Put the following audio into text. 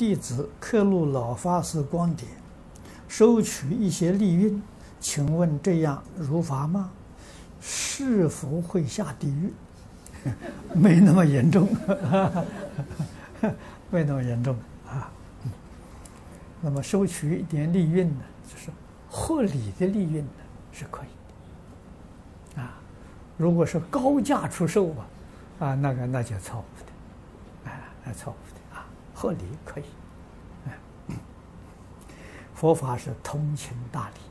弟子刻录老法师光碟，收取一些利润，请问这样如法吗？是否会下地狱？没那么严重，没那么严重啊。那么收取一点利润呢，就是合理的利润呢，是可以的。啊，如果是高价出售啊，啊，那个那就错误的，啊，那错误的啊。合理可以，佛法是通情达理。